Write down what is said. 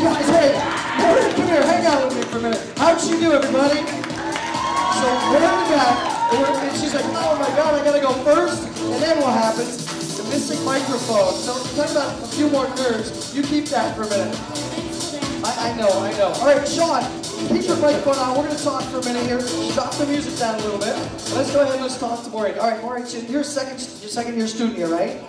Guys, hey, come here, hang out with me for a minute. How'd she do, everybody? So we're in the back, and, she's like, oh my god, I gotta go first. And then what happens? The missing microphone. So talk about a few more nerds. You keep that for a minute. I, I know, I know. All right, Sean, keep your microphone on. We're going to talk for a minute here. Drop the music down a little bit. Let's go ahead and let's talk to Maureen. All right, Maureen, you're a second, you're second year student here, right?